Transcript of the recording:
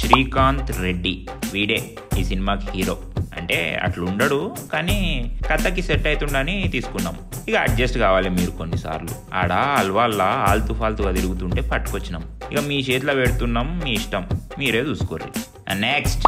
శ్రీకాంత్ రెడ్డి. వీడే ఈ సినిమాకి హీరో. అంటే అట్లా ఉండడు కానీ కథకి సెట్ అవుతుండని తీసుకున్నాం. ఇక అడ్జస్ట్ కావాలి మీరు కొన్నిసార్లు. ఆడ అల్వాల్లా ఆల్తు ఫాల్తుగా తిరుగుతుంటే పట్టుకొచ్చినాం. ఇక మీ చేతిలో పెడుతున్నాం మీ ఇష్టం. మీరే చూసుకోర్రి. నెక్స్ట్